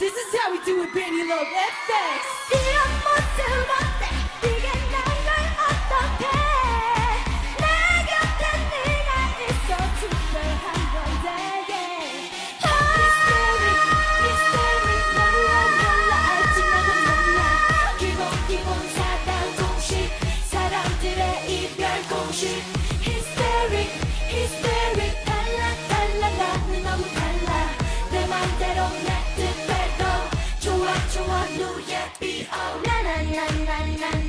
This is how we do it, Benny Love FX. Yeah, new year be out. Na na na na na.